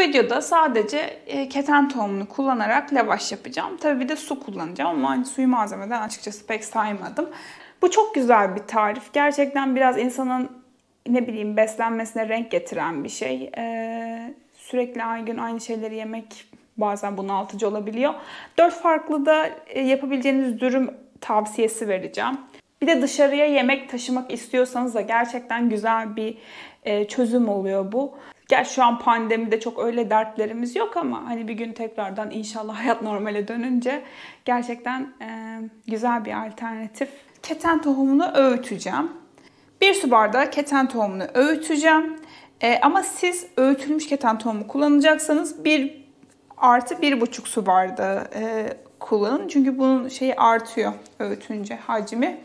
videoda sadece e, keten tohumunu kullanarak lavaş yapacağım. Tabii bir de su kullanacağım ama hani suyu malzemeden açıkçası pek saymadım. Bu çok güzel bir tarif. Gerçekten biraz insanın ne bileyim beslenmesine renk getiren bir şey. Ee, sürekli aynı gün aynı şeyleri yemek bazen bunaltıcı olabiliyor. Dört farklı da e, yapabileceğiniz dürüm tavsiyesi vereceğim. Bir de dışarıya yemek taşımak istiyorsanız da gerçekten güzel bir e, çözüm oluyor bu. Gel şu an pandemide çok öyle dertlerimiz yok ama hani bir gün tekrardan inşallah hayat normale dönünce gerçekten e, güzel bir alternatif. Keten tohumunu öğüteceğim. Bir su bardağı keten tohumunu öğüteceğim. E, ama siz öğütülmüş keten tohumu kullanacaksanız bir artı bir buçuk su bardağı e, kullanın. Çünkü bunun şeyi artıyor öğütünce hacmi.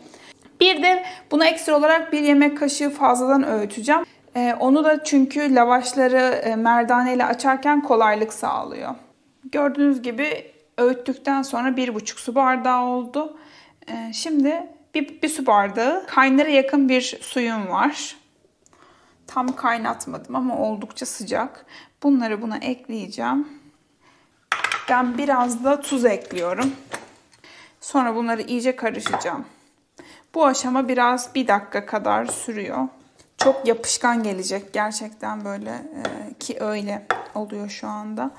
Bir de buna ekstra olarak bir yemek kaşığı fazladan öğüteceğim. Ee, onu da çünkü lavaşları e, merdaneyle açarken kolaylık sağlıyor. Gördüğünüz gibi öğüttükten sonra bir buçuk su bardağı oldu. Ee, şimdi bir, bir su bardağı kaynara yakın bir suyum var. Tam kaynatmadım ama oldukça sıcak. Bunları buna ekleyeceğim. Ben biraz da tuz ekliyorum. Sonra bunları iyice karışacağım. Bu aşama biraz bir dakika kadar sürüyor. Çok yapışkan gelecek gerçekten böyle e, ki öyle oluyor şu anda.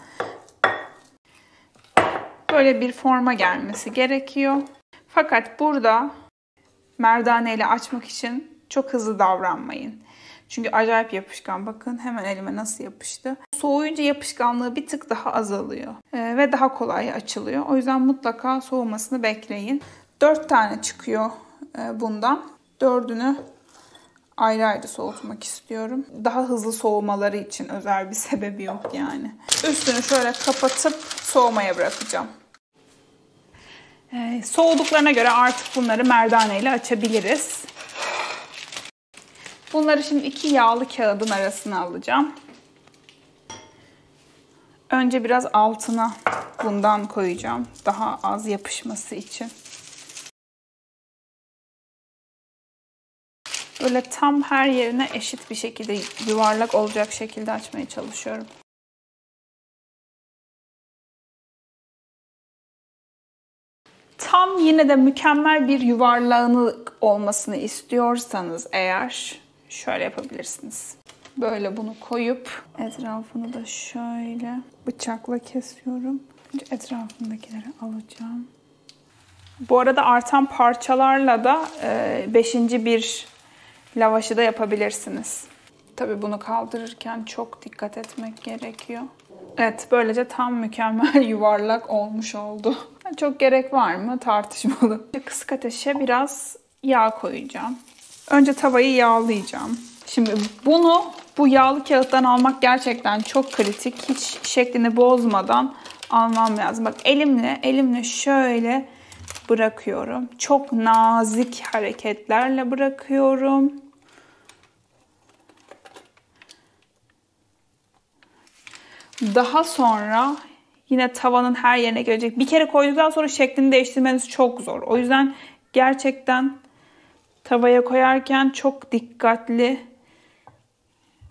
Böyle bir forma gelmesi gerekiyor. Fakat burada merdane ile açmak için çok hızlı davranmayın. Çünkü acayip yapışkan. Bakın hemen elime nasıl yapıştı. Soğuyunca yapışkanlığı bir tık daha azalıyor. Ee, ve daha kolay açılıyor. O yüzden mutlaka soğumasını bekleyin. 4 tane çıkıyor e, bundan. Dördünü ayrı ayrı soğutmak istiyorum. Daha hızlı soğumaları için özel bir sebebi yok yani. Üstünü şöyle kapatıp soğumaya bırakacağım. Ee, soğuduklarına göre artık bunları merdane ile açabiliriz. Bunları şimdi iki yağlı kağıdın arasına alacağım. Önce biraz altına bundan koyacağım. Daha az yapışması için. Böyle tam her yerine eşit bir şekilde yuvarlak olacak şekilde açmaya çalışıyorum. Tam yine de mükemmel bir yuvarlağını olmasını istiyorsanız eğer şöyle yapabilirsiniz. Böyle bunu koyup etrafını da şöyle bıçakla kesiyorum. Önce etrafındakileri alacağım. Bu arada artan parçalarla da e, beşinci bir lavaşı da yapabilirsiniz. Tabii bunu kaldırırken çok dikkat etmek gerekiyor. Evet böylece tam mükemmel yuvarlak olmuş oldu. Çok gerek var mı tartışmalı. Kısık ateşe biraz yağ koyacağım. Önce tavayı yağlayacağım. Şimdi bunu bu yağlı kağıttan almak gerçekten çok kritik. Hiç şeklini bozmadan almam lazım. Bak elimle elimle şöyle bırakıyorum. Çok nazik hareketlerle bırakıyorum. Daha sonra yine tavanın her yerine gelecek. Bir kere koyduktan sonra şeklini değiştirmeniz çok zor. O yüzden gerçekten tavaya koyarken çok dikkatli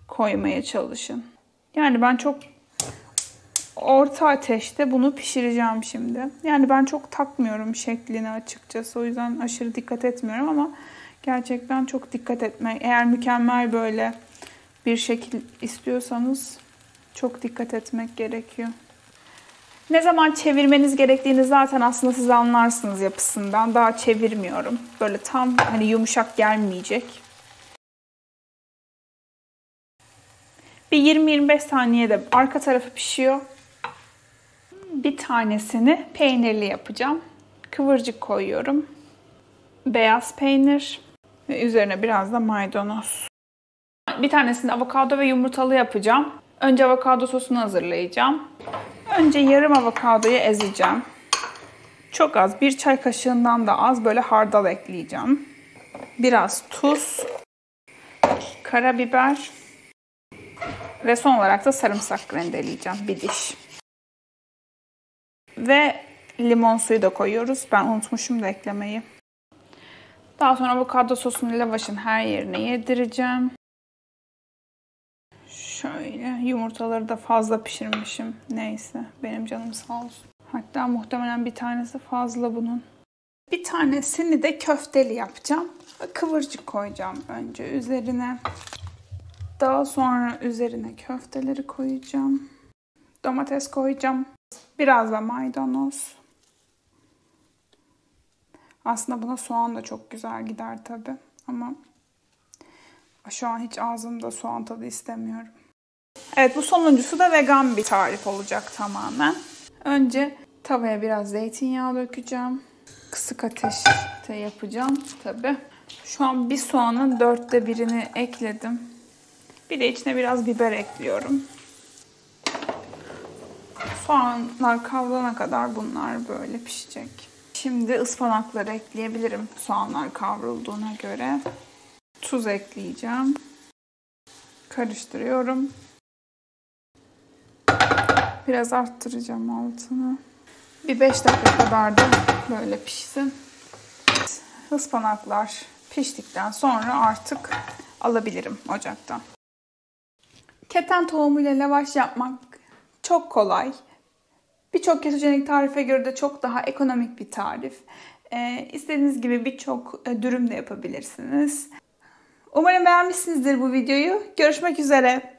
koymaya çalışın. Yani ben çok orta ateşte bunu pişireceğim şimdi. Yani ben çok takmıyorum şeklini açıkçası. O yüzden aşırı dikkat etmiyorum ama gerçekten çok dikkat etmek. Eğer mükemmel böyle bir şekil istiyorsanız çok dikkat etmek gerekiyor. Ne zaman çevirmeniz gerektiğini zaten aslında siz anlarsınız yapısından. Daha çevirmiyorum. Böyle tam hani yumuşak gelmeyecek. Bir 20-25 saniyede arka tarafı pişiyor. Bir tanesini peynirli yapacağım. Kıvırcık koyuyorum. Beyaz peynir ve üzerine biraz da maydanoz. Bir tanesini avokado ve yumurtalı yapacağım. Önce avokado sosunu hazırlayacağım. Önce yarım avokadoyu ezeceğim. Çok az, bir çay kaşığından da az böyle hardal ekleyeceğim. Biraz tuz, karabiber ve son olarak da sarımsak rendeleyeceğim bir diş. Ve limon suyu da koyuyoruz. Ben unutmuşum da eklemeyi. Daha sonra avokado sosunu lavaşın her yerine yedireceğim yumurtaları da fazla pişirmişim. Neyse benim canım sağ olsun. Hatta muhtemelen bir tanesi fazla bunun. Bir tanesini de köfteli yapacağım. Kıvırcık koyacağım önce üzerine. Daha sonra üzerine köfteleri koyacağım. Domates koyacağım. Biraz da maydanoz. Aslında buna soğan da çok güzel gider tabi. Ama şu an hiç ağzımda soğan tadı istemiyorum. Evet bu sonuncusu da vegan bir tarif olacak tamamen. Önce tavaya biraz zeytinyağı dökeceğim. Kısık ateşte yapacağım tabi. Şu an bir soğanın dörtte birini ekledim. Bir de içine biraz biber ekliyorum. Soğanlar kavrulana kadar bunlar böyle pişecek. Şimdi ıspanakları ekleyebilirim soğanlar kavrulduğuna göre. Tuz ekleyeceğim. Karıştırıyorum. Biraz arttıracağım altını. Bir 5 dakika kadar da böyle pişsin. Ispanaklar piştikten sonra artık alabilirim ocaktan. Keten tohumuyla lavaş yapmak çok kolay. Birçok ketojenik tarife göre de çok daha ekonomik bir tarif. Ee, istediğiniz gibi birçok e, dürüm de yapabilirsiniz. Umarım beğenmişsinizdir bu videoyu. Görüşmek üzere.